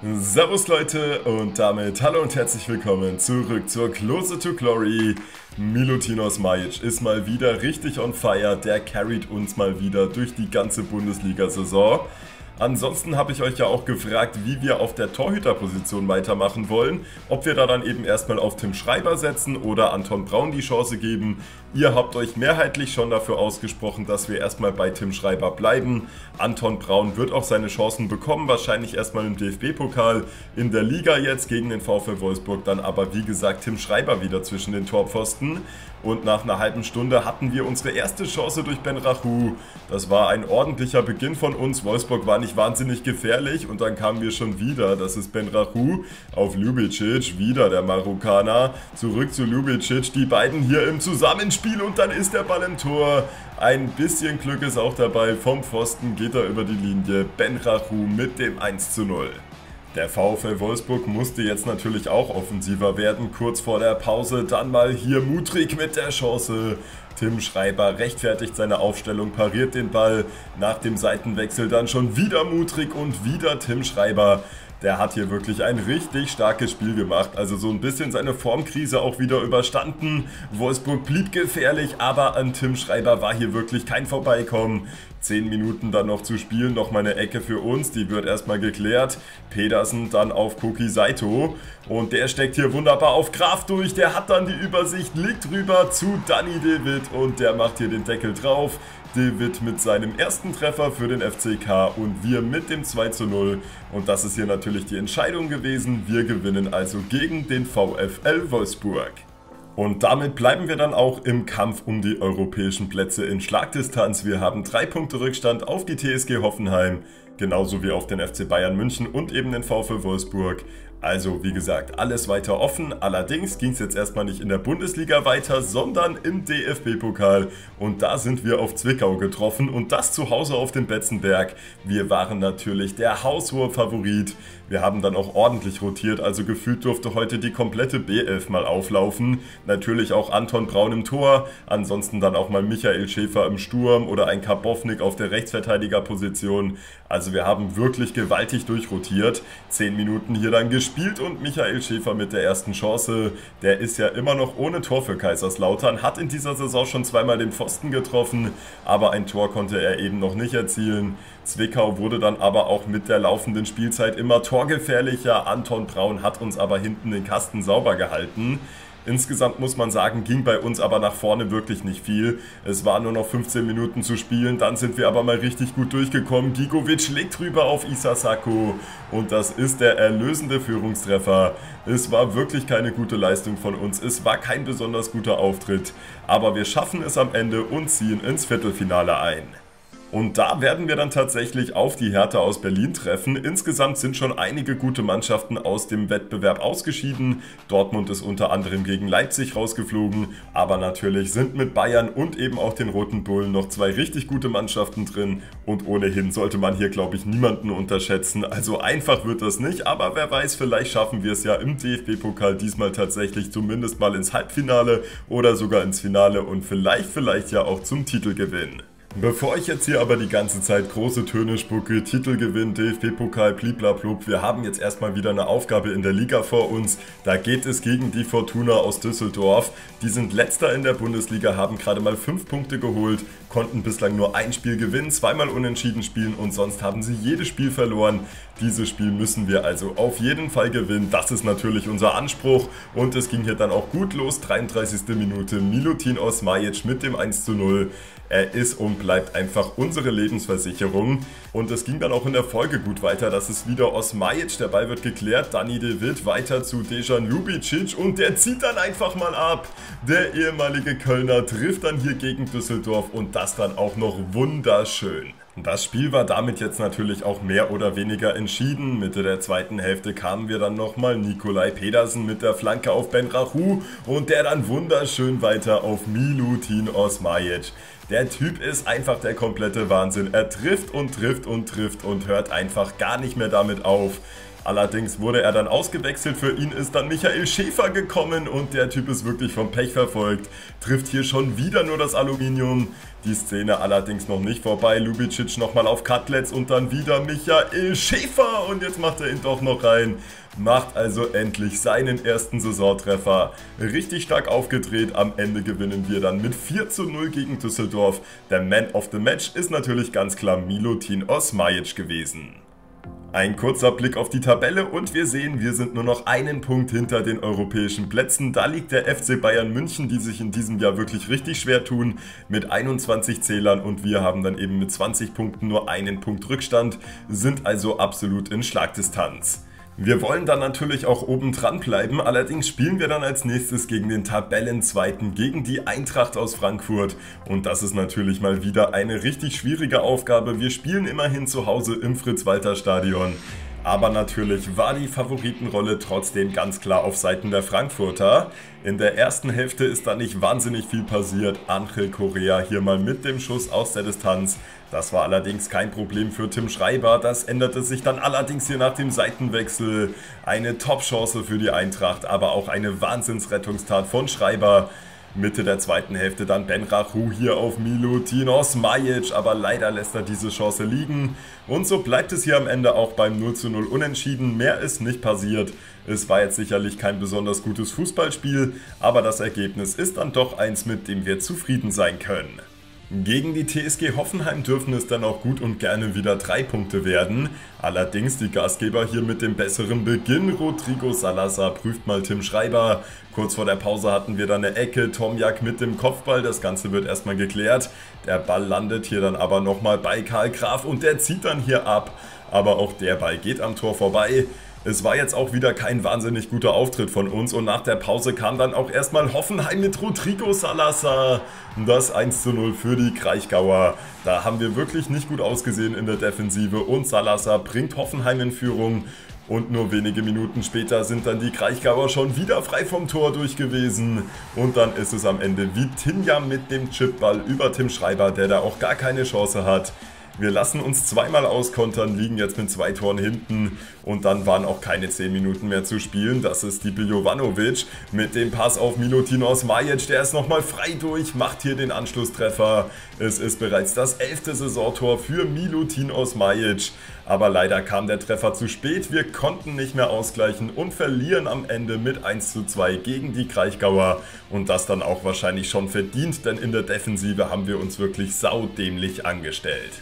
Servus Leute und damit hallo und herzlich willkommen zurück zur Closer to Glory. Milutinos Majic ist mal wieder richtig on fire, der carried uns mal wieder durch die ganze Bundesliga-Saison. Ansonsten habe ich euch ja auch gefragt, wie wir auf der Torhüterposition weitermachen wollen. Ob wir da dann eben erstmal auf Tim Schreiber setzen oder Anton Braun die Chance geben. Ihr habt euch mehrheitlich schon dafür ausgesprochen, dass wir erstmal bei Tim Schreiber bleiben. Anton Braun wird auch seine Chancen bekommen, wahrscheinlich erstmal im DFB-Pokal. In der Liga jetzt gegen den VfL Wolfsburg dann aber wie gesagt Tim Schreiber wieder zwischen den Torpfosten. Und nach einer halben Stunde hatten wir unsere erste Chance durch Ben Rachu. Das war ein ordentlicher Beginn von uns. Wolfsburg war nicht wahnsinnig gefährlich und dann kamen wir schon wieder. Das ist Ben Rachu auf Ljubicic, wieder der Marokkaner. Zurück zu Ljubicic, die beiden hier im Zusammenspiel und dann ist der Ball im Tor. Ein bisschen Glück ist auch dabei. Vom Pfosten geht er über die Linie. Ben Rachu mit dem 1 zu 0. Der VfL Wolfsburg musste jetzt natürlich auch offensiver werden. Kurz vor der Pause dann mal hier Mutrig mit der Chance. Tim Schreiber rechtfertigt seine Aufstellung, pariert den Ball. Nach dem Seitenwechsel dann schon wieder Mutrig und wieder Tim Schreiber der hat hier wirklich ein richtig starkes Spiel gemacht. Also so ein bisschen seine Formkrise auch wieder überstanden. Wolfsburg blieb gefährlich, aber an Tim Schreiber war hier wirklich kein Vorbeikommen. 10 Minuten dann noch zu spielen, noch mal eine Ecke für uns, die wird erstmal geklärt. Pedersen dann auf Koki Saito und der steckt hier wunderbar auf Kraft durch, der hat dann die Übersicht, liegt rüber zu Danny David und der macht hier den Deckel drauf. David mit seinem ersten Treffer für den FCK und wir mit dem 2 zu 0. Und das ist hier natürlich die Entscheidung gewesen. Wir gewinnen also gegen den VfL Wolfsburg. Und damit bleiben wir dann auch im Kampf um die europäischen Plätze in Schlagdistanz. Wir haben drei Punkte Rückstand auf die TSG Hoffenheim, genauso wie auf den FC Bayern München und eben den VfL Wolfsburg. Also wie gesagt, alles weiter offen. Allerdings ging es jetzt erstmal nicht in der Bundesliga weiter, sondern im DFB-Pokal. Und da sind wir auf Zwickau getroffen und das zu Hause auf dem Betzenberg. Wir waren natürlich der haushohe Favorit. Wir haben dann auch ordentlich rotiert, also gefühlt durfte heute die komplette B11 mal auflaufen. Natürlich auch Anton Braun im Tor, ansonsten dann auch mal Michael Schäfer im Sturm oder ein Kabovnik auf der Rechtsverteidigerposition. Also wir haben wirklich gewaltig durchrotiert. Zehn Minuten hier dann gespielt und Michael Schäfer mit der ersten Chance. Der ist ja immer noch ohne Tor für Kaiserslautern, hat in dieser Saison schon zweimal den Pfosten getroffen, aber ein Tor konnte er eben noch nicht erzielen. Zwickau wurde dann aber auch mit der laufenden Spielzeit immer torgefährlicher. Anton Braun hat uns aber hinten den Kasten sauber gehalten. Insgesamt muss man sagen, ging bei uns aber nach vorne wirklich nicht viel. Es waren nur noch 15 Minuten zu spielen, dann sind wir aber mal richtig gut durchgekommen. Gigovic legt rüber auf Isasako und das ist der erlösende Führungstreffer. Es war wirklich keine gute Leistung von uns, es war kein besonders guter Auftritt, aber wir schaffen es am Ende und ziehen ins Viertelfinale ein. Und da werden wir dann tatsächlich auf die Hertha aus Berlin treffen. Insgesamt sind schon einige gute Mannschaften aus dem Wettbewerb ausgeschieden. Dortmund ist unter anderem gegen Leipzig rausgeflogen. Aber natürlich sind mit Bayern und eben auch den Roten Bullen noch zwei richtig gute Mannschaften drin. Und ohnehin sollte man hier, glaube ich, niemanden unterschätzen. Also einfach wird das nicht. Aber wer weiß, vielleicht schaffen wir es ja im DFB-Pokal diesmal tatsächlich zumindest mal ins Halbfinale oder sogar ins Finale und vielleicht, vielleicht ja auch zum Titelgewinn. Bevor ich jetzt hier aber die ganze Zeit große Töne spucke, Titelgewinn, DFB-Pokal, bliblablub, wir haben jetzt erstmal wieder eine Aufgabe in der Liga vor uns. Da geht es gegen die Fortuna aus Düsseldorf. Die sind letzter in der Bundesliga, haben gerade mal 5 Punkte geholt, konnten bislang nur ein Spiel gewinnen, zweimal unentschieden spielen und sonst haben sie jedes Spiel verloren. Dieses Spiel müssen wir also auf jeden Fall gewinnen. Das ist natürlich unser Anspruch und es ging hier dann auch gut los. 33. Minute, Milutin Osmajic mit dem 1 zu 0. Er ist und bleibt einfach unsere Lebensversicherung. Und es ging dann auch in der Folge gut weiter. Das ist wieder Osmajic, der Ball wird geklärt. Dani De Witt weiter zu Dejan Ljubicic und der zieht dann einfach mal ab. Der ehemalige Kölner trifft dann hier gegen Düsseldorf und das dann auch noch wunderschön. Das Spiel war damit jetzt natürlich auch mehr oder weniger entschieden. Mitte der zweiten Hälfte kamen wir dann nochmal Nikolai Pedersen mit der Flanke auf Ben Rahu und der dann wunderschön weiter auf Milutin Osmajic. Der Typ ist einfach der komplette Wahnsinn. Er trifft und trifft und trifft und hört einfach gar nicht mehr damit auf. Allerdings wurde er dann ausgewechselt, für ihn ist dann Michael Schäfer gekommen und der Typ ist wirklich vom Pech verfolgt. Trifft hier schon wieder nur das Aluminium. Die Szene allerdings noch nicht vorbei. Lubicic nochmal auf Cutlets und dann wieder Michael Schäfer und jetzt macht er ihn doch noch rein. Macht also endlich seinen ersten Saisontreffer. Richtig stark aufgedreht. Am Ende gewinnen wir dann mit 4 zu 0 gegen Düsseldorf. Der Man of the Match ist natürlich ganz klar Milutin Osmajic gewesen. Ein kurzer Blick auf die Tabelle und wir sehen, wir sind nur noch einen Punkt hinter den europäischen Plätzen. Da liegt der FC Bayern München, die sich in diesem Jahr wirklich richtig schwer tun, mit 21 Zählern und wir haben dann eben mit 20 Punkten nur einen Punkt Rückstand, sind also absolut in Schlagdistanz. Wir wollen dann natürlich auch oben dran bleiben, allerdings spielen wir dann als nächstes gegen den Tabellenzweiten, gegen die Eintracht aus Frankfurt. Und das ist natürlich mal wieder eine richtig schwierige Aufgabe. Wir spielen immerhin zu Hause im Fritz-Walter-Stadion. Aber natürlich war die Favoritenrolle trotzdem ganz klar auf Seiten der Frankfurter. In der ersten Hälfte ist da nicht wahnsinnig viel passiert. Angel Correa hier mal mit dem Schuss aus der Distanz. Das war allerdings kein Problem für Tim Schreiber. Das änderte sich dann allerdings hier nach dem Seitenwechsel. Eine Top-Chance für die Eintracht, aber auch eine Wahnsinnsrettungstat von Schreiber. Mitte der zweiten Hälfte dann Ben Rachu hier auf Milutinos Majic, aber leider lässt er diese Chance liegen. Und so bleibt es hier am Ende auch beim 0 zu 0 unentschieden. Mehr ist nicht passiert. Es war jetzt sicherlich kein besonders gutes Fußballspiel, aber das Ergebnis ist dann doch eins, mit dem wir zufrieden sein können. Gegen die TSG Hoffenheim dürfen es dann auch gut und gerne wieder drei Punkte werden. Allerdings die Gastgeber hier mit dem besseren Beginn. Rodrigo Salazar prüft mal Tim Schreiber. Kurz vor der Pause hatten wir dann eine Ecke, Tomjak mit dem Kopfball. Das Ganze wird erstmal geklärt. Der Ball landet hier dann aber nochmal bei Karl Graf und der zieht dann hier ab. Aber auch der Ball geht am Tor vorbei. Es war jetzt auch wieder kein wahnsinnig guter Auftritt von uns und nach der Pause kam dann auch erstmal Hoffenheim mit Rodrigo Salazar. Das 1 zu 0 für die Kraichgauer. Da haben wir wirklich nicht gut ausgesehen in der Defensive und Salazar bringt Hoffenheim in Führung. Und nur wenige Minuten später sind dann die Kraichgauer schon wieder frei vom Tor durch gewesen. Und dann ist es am Ende Vitinja mit dem Chipball über Tim Schreiber, der da auch gar keine Chance hat. Wir lassen uns zweimal auskontern, liegen jetzt mit zwei Toren hinten und dann waren auch keine 10 Minuten mehr zu spielen. Das ist die Jovanovic mit dem Pass auf Milutinos Majic. Der ist nochmal frei durch, macht hier den Anschlusstreffer. Es ist bereits das elfte Saisontor für Milutinos Majic. Aber leider kam der Treffer zu spät. Wir konnten nicht mehr ausgleichen und verlieren am Ende mit 1 zu 2 gegen die Kraichgauer. Und das dann auch wahrscheinlich schon verdient, denn in der Defensive haben wir uns wirklich saudämlich angestellt.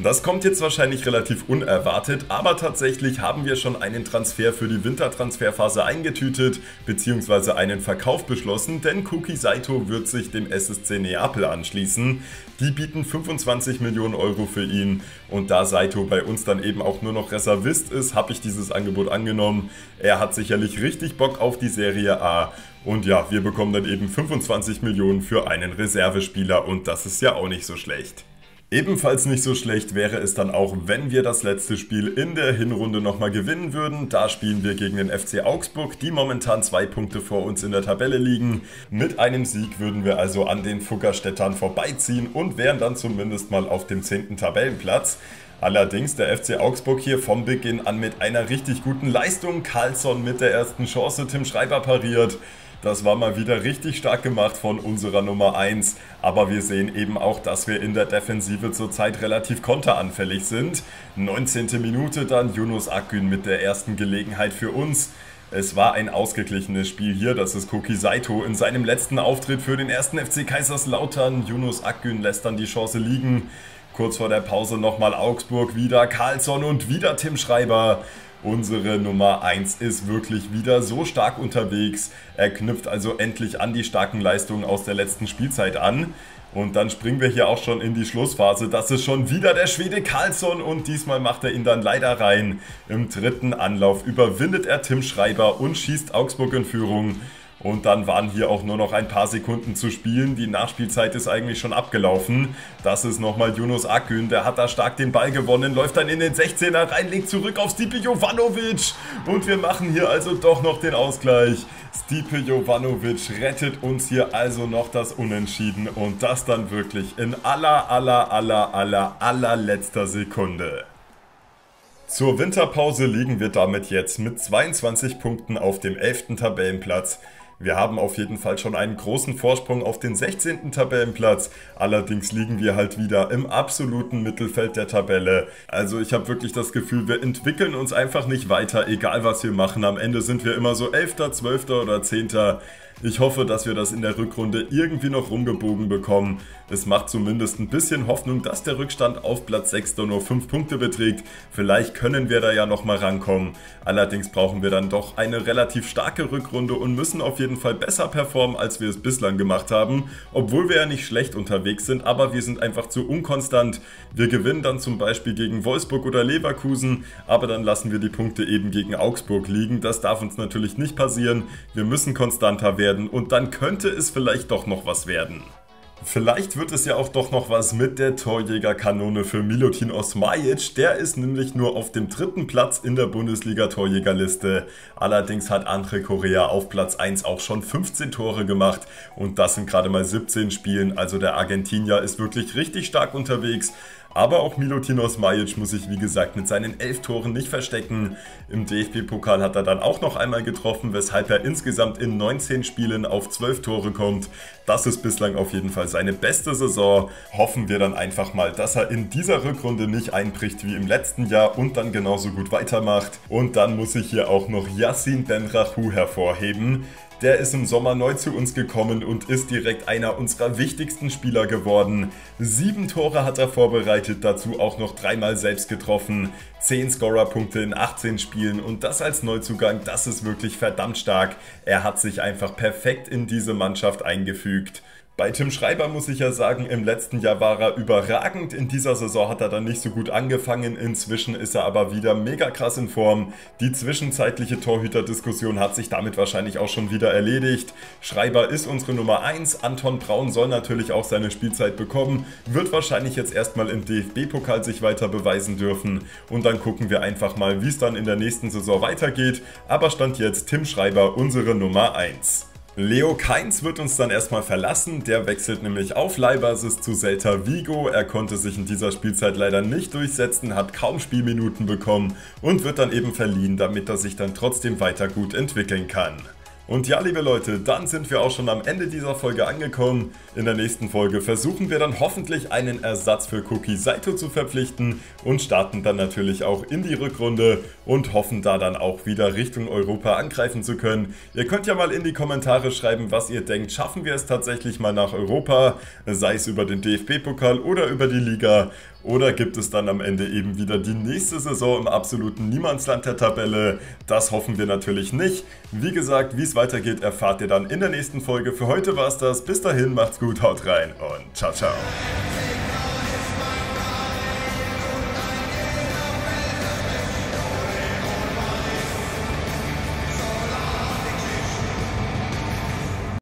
Das kommt jetzt wahrscheinlich relativ unerwartet, aber tatsächlich haben wir schon einen Transfer für die Wintertransferphase eingetütet, beziehungsweise einen Verkauf beschlossen, denn Koki Saito wird sich dem SSC Neapel anschließen. Die bieten 25 Millionen Euro für ihn und da Saito bei uns dann eben auch nur noch Reservist ist, habe ich dieses Angebot angenommen. Er hat sicherlich richtig Bock auf die Serie A und ja, wir bekommen dann eben 25 Millionen für einen Reservespieler und das ist ja auch nicht so schlecht. Ebenfalls nicht so schlecht wäre es dann auch, wenn wir das letzte Spiel in der Hinrunde nochmal gewinnen würden. Da spielen wir gegen den FC Augsburg, die momentan zwei Punkte vor uns in der Tabelle liegen. Mit einem Sieg würden wir also an den Fuggerstädtern vorbeiziehen und wären dann zumindest mal auf dem 10. Tabellenplatz. Allerdings der FC Augsburg hier vom Beginn an mit einer richtig guten Leistung. Carlsson mit der ersten Chance, Tim Schreiber pariert. Das war mal wieder richtig stark gemacht von unserer Nummer 1. Aber wir sehen eben auch, dass wir in der Defensive zurzeit relativ konteranfällig sind. 19. Minute dann Yunus Akgün mit der ersten Gelegenheit für uns. Es war ein ausgeglichenes Spiel hier, das ist Koki Saito in seinem letzten Auftritt für den ersten FC Kaiserslautern. Yunus Akgün lässt dann die Chance liegen. Kurz vor der Pause nochmal Augsburg, wieder Carlsson und wieder Tim Schreiber. Unsere Nummer 1 ist wirklich wieder so stark unterwegs. Er knüpft also endlich an die starken Leistungen aus der letzten Spielzeit an. Und dann springen wir hier auch schon in die Schlussphase. Das ist schon wieder der Schwede Karlsson und diesmal macht er ihn dann leider rein. Im dritten Anlauf überwindet er Tim Schreiber und schießt Augsburg in Führung. Und dann waren hier auch nur noch ein paar Sekunden zu spielen. Die Nachspielzeit ist eigentlich schon abgelaufen. Das ist nochmal Yunus Akgün. Der hat da stark den Ball gewonnen, läuft dann in den 16er rein, legt zurück auf Stipe Jovanovic. Und wir machen hier also doch noch den Ausgleich. Stipe Jovanovic rettet uns hier also noch das Unentschieden. Und das dann wirklich in aller, aller, aller, aller, allerletzter Sekunde. Zur Winterpause liegen wir damit jetzt mit 22 Punkten auf dem 11. Tabellenplatz. Wir haben auf jeden Fall schon einen großen Vorsprung auf den 16. Tabellenplatz. Allerdings liegen wir halt wieder im absoluten Mittelfeld der Tabelle. Also ich habe wirklich das Gefühl, wir entwickeln uns einfach nicht weiter, egal was wir machen. Am Ende sind wir immer so 11., 12. oder 10. Ich hoffe, dass wir das in der Rückrunde irgendwie noch rumgebogen bekommen. Es macht zumindest ein bisschen Hoffnung, dass der Rückstand auf Platz 6 nur 5 Punkte beträgt. Vielleicht können wir da ja nochmal rankommen. Allerdings brauchen wir dann doch eine relativ starke Rückrunde und müssen auf jeden Fall besser performen, als wir es bislang gemacht haben. Obwohl wir ja nicht schlecht unterwegs sind, aber wir sind einfach zu unkonstant. Wir gewinnen dann zum Beispiel gegen Wolfsburg oder Leverkusen, aber dann lassen wir die Punkte eben gegen Augsburg liegen. Das darf uns natürlich nicht passieren. Wir müssen konstanter werden werden und dann könnte es vielleicht doch noch was werden. Vielleicht wird es ja auch doch noch was mit der Torjägerkanone für Milutin Osmajic. Der ist nämlich nur auf dem dritten Platz in der Bundesliga-Torjägerliste. Allerdings hat Andre Correa auf Platz 1 auch schon 15 Tore gemacht und das sind gerade mal 17 Spielen. Also der Argentinier ist wirklich richtig stark unterwegs. Aber auch Milutinos Majic muss sich wie gesagt mit seinen 11 Toren nicht verstecken. Im DFB-Pokal hat er dann auch noch einmal getroffen, weshalb er insgesamt in 19 Spielen auf 12 Tore kommt. Das ist bislang auf jeden Fall seine beste Saison. Hoffen wir dann einfach mal, dass er in dieser Rückrunde nicht einbricht wie im letzten Jahr und dann genauso gut weitermacht. Und dann muss ich hier auch noch Yassin Benrahu hervorheben. Der ist im Sommer neu zu uns gekommen und ist direkt einer unserer wichtigsten Spieler geworden. Sieben Tore hat er vorbereitet, dazu auch noch dreimal selbst getroffen. Zehn Scorerpunkte in 18 Spielen und das als Neuzugang, das ist wirklich verdammt stark. Er hat sich einfach perfekt in diese Mannschaft eingefügt. Bei Tim Schreiber muss ich ja sagen, im letzten Jahr war er überragend. In dieser Saison hat er dann nicht so gut angefangen. Inzwischen ist er aber wieder mega krass in Form. Die zwischenzeitliche Torhüterdiskussion hat sich damit wahrscheinlich auch schon wieder erledigt. Schreiber ist unsere Nummer 1. Anton Braun soll natürlich auch seine Spielzeit bekommen. Wird wahrscheinlich jetzt erstmal im DFB-Pokal sich weiter beweisen dürfen. Und dann gucken wir einfach mal, wie es dann in der nächsten Saison weitergeht. Aber stand jetzt Tim Schreiber unsere Nummer 1. Leo Keins wird uns dann erstmal verlassen, der wechselt nämlich auf Leihbasis zu Celta Vigo. Er konnte sich in dieser Spielzeit leider nicht durchsetzen, hat kaum Spielminuten bekommen und wird dann eben verliehen, damit er sich dann trotzdem weiter gut entwickeln kann. Und ja, liebe Leute, dann sind wir auch schon am Ende dieser Folge angekommen. In der nächsten Folge versuchen wir dann hoffentlich einen Ersatz für Cookie Saito zu verpflichten und starten dann natürlich auch in die Rückrunde und hoffen da dann auch wieder Richtung Europa angreifen zu können. Ihr könnt ja mal in die Kommentare schreiben, was ihr denkt. Schaffen wir es tatsächlich mal nach Europa, sei es über den DFB-Pokal oder über die Liga? Oder gibt es dann am Ende eben wieder die nächste Saison im absoluten Niemandsland der Tabelle? Das hoffen wir natürlich nicht. Wie gesagt, wie es weitergeht, erfahrt ihr dann in der nächsten Folge. Für heute war es das. Bis dahin, macht's gut, haut rein und ciao, ciao.